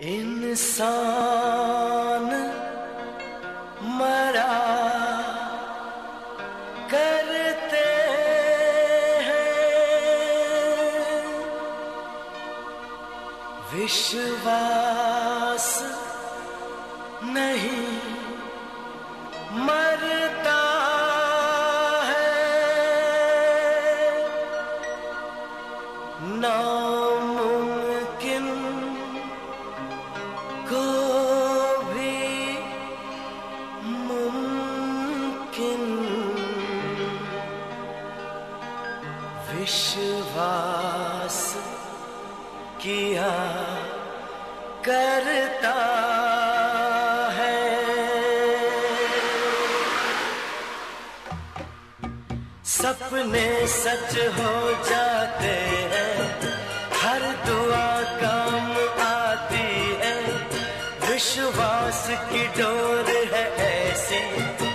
इंसान मरा करते हैं। विश्वास नहीं मरता है। नामुमकिन विश्वास किया करता है। सपने सच हो जाते हैं, हर दुआ काम आती है। विश्वास की डोर है ऐसी